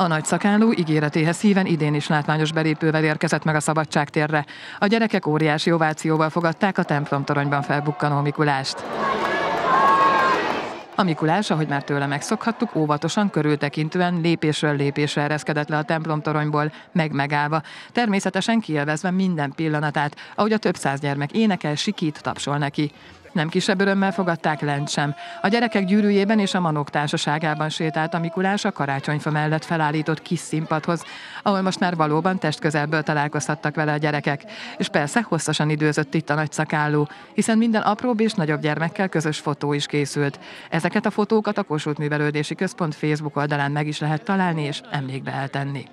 A nagy szakálló ígéretéhez híven idén is látványos belépővel érkezett meg a szabadságtérre. A gyerekek óriási ovációval fogadták a templomtoronyban felbukkanó Mikulást. A Mikulás, ahogy már tőle megszokhattuk, óvatosan, körültekintően, lépésről lépésre ereszkedett le a templomtoronyból, meg megállva, természetesen kielvezve minden pillanatát, ahogy a több száz gyermek énekel, sikít, tapsol neki. Nem kisebb örömmel fogadták lent sem. A gyerekek gyűrűjében és a manók társaságában sétált a Mikulás a karácsonyfa mellett felállított kis színpadhoz, ahol most már valóban testközelből találkozhattak vele a gyerekek. És persze hosszasan időzött itt a nagy szakálló, hiszen minden apróbb és nagyobb gyermekkel közös fotó is készült. Ezeket a fotókat a Kossuth Művelődési Központ Facebook oldalán meg is lehet találni és emlékbe eltenni.